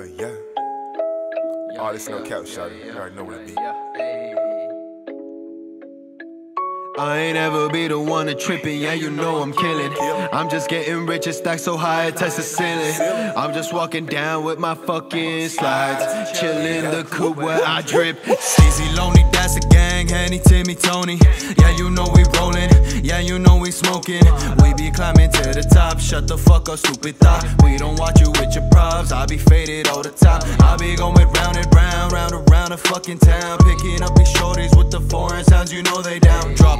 Uh, yeah. All this no cap, shawty. You already know what it be. I ain't ever be the one to trippin', yeah, you know I'm killing. I'm just getting rich and stack so high it touch the ceiling. I'm just walking down with my fucking slides, chillin' the coupe where I drip. Easy lonely, that's a gang, Henny, Timmy, Tony. Yeah, you know we rollin', yeah, you know we smoking. We be climbing to the top, shut the fuck up, stupid thought. We don't watch you with your props, I be faded all the time. I be going round and round, round around the fucking town, picking up these shorties with the foreign sounds, you know they down.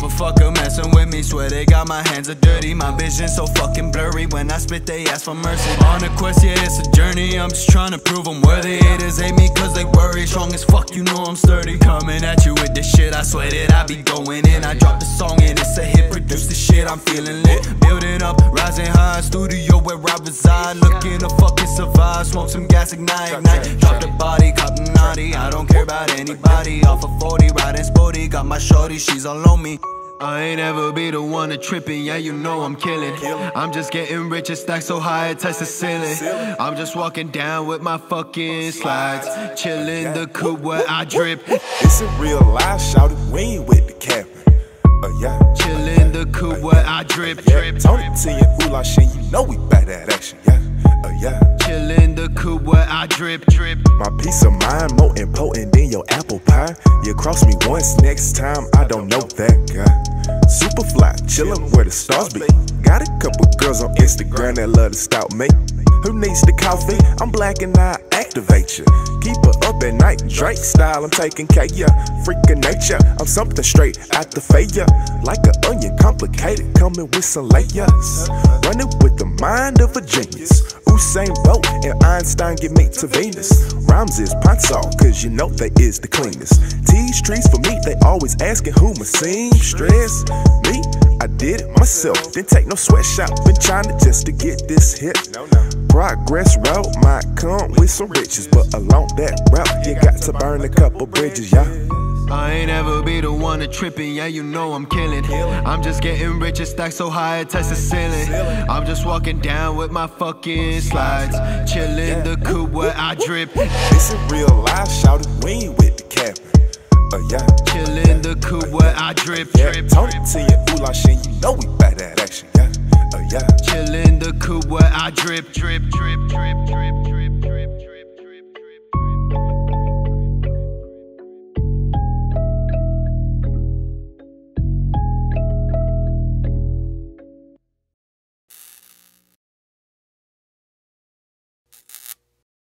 Fucker messing with me. Swear they got my hands are dirty. My vision so fucking blurry. When I spit, they ask for mercy. On a quest, yeah, it's a journey. I'm just trying to prove I'm worthy. Haters hate me cause they worry. Strong as fuck, you know I'm sturdy. Coming at you with this shit, I swear that I be going in. I drop the song and it's a hit. Produce the shit, I'm feeling lit. Building up, rising high. Studio where I reside. Looking to fucking. Smoke some gas, ignite, ignite. Drop the body, cop naughty. I don't care about anybody. Off of 40, riding sporty. Got my shorty, she's all on me. I ain't ever be the one to trippin', yeah, you know I'm killing. I'm just getting rich and stack so high it touch the ceiling. I'm just walking down with my fucking slides, chillin' the coupe where I drip. It's a real life, shout it, we ain't with the camera. Uh, yeah. Chillin' the coupe where I drip, drip, Toeknee Tee and Ooh Shin, you know we back that action, yeah. Uh, yeah. I drip, drip. My peace of mind more important than your apple pie. You cross me once, next time I don't know that guy. Super fly, chillin' where the stars be. Got a couple girls on Instagram that love to stalk me. Who needs the coffee? I'm black and I activate you. Keep her up at night, Drake style. I'm taking care of ya. Freakin' nature, I'm something straight out the faya. Like an onion, complicated, coming with some layers. Running with the mind of a genius. Usain Bolt and Einstein get me to Venus. Rhymes is Ponsol, cause you know they is the cleanest. Tease trees for me, they always asking who my seamstress. Me, I did it myself. Didn't take no sweatshop, been trying to just to get this hit. Progress route might come with some riches, but along that route, you got to burn a couple bridges, yeah. I ain't ever be the one to trippin', yeah, you know I'm killing. I'm just getting rich and stack so high it touch the ceiling. I'm just walking down with my fucking slides, chillin' the coupe where I drip. It's a real life, shout it, we ain't with the cap. Uh, yeah. Chillin' the coupe where I drip, drip, Tony drip. T and Ooh Shin, you know we back that action, yeah. Uh, yeah. Chillin' the coupe where I drip, drip, drip, drip, drip.